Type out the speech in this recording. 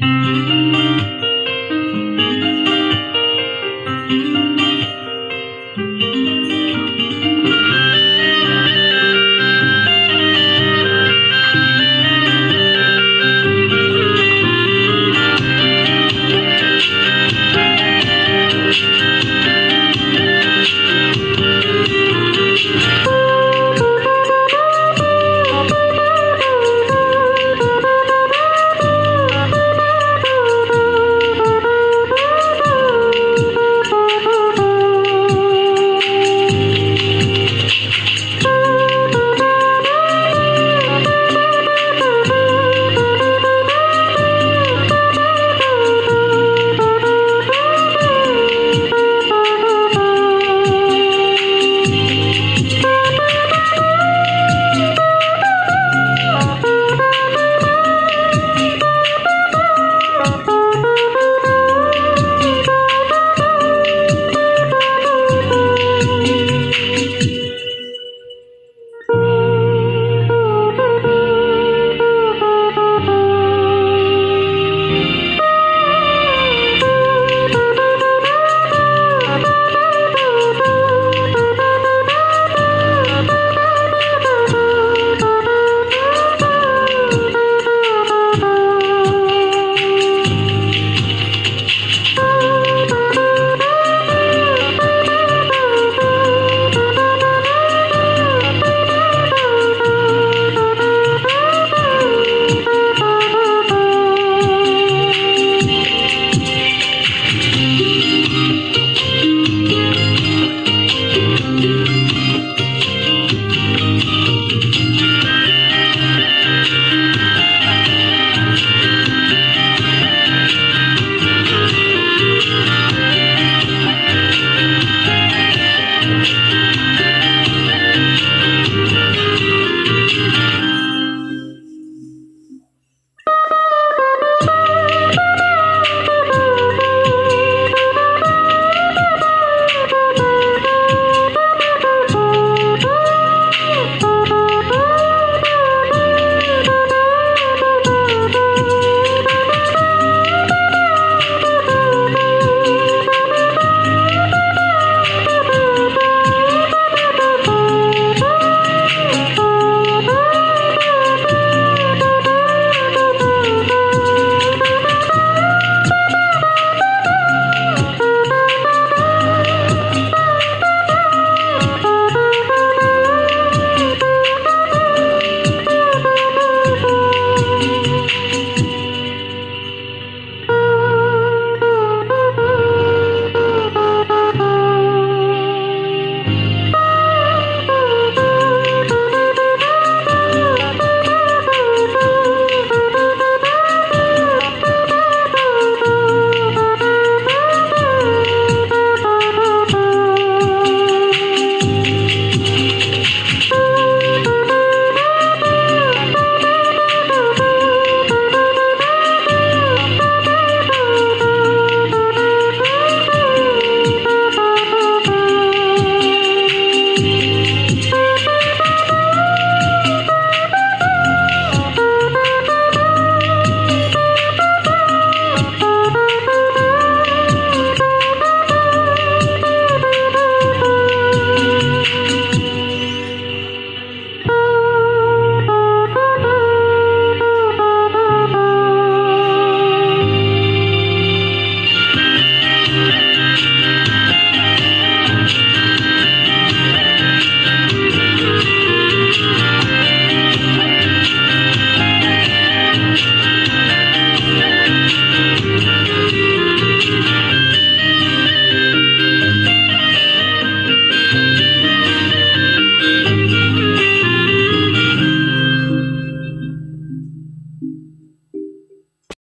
Música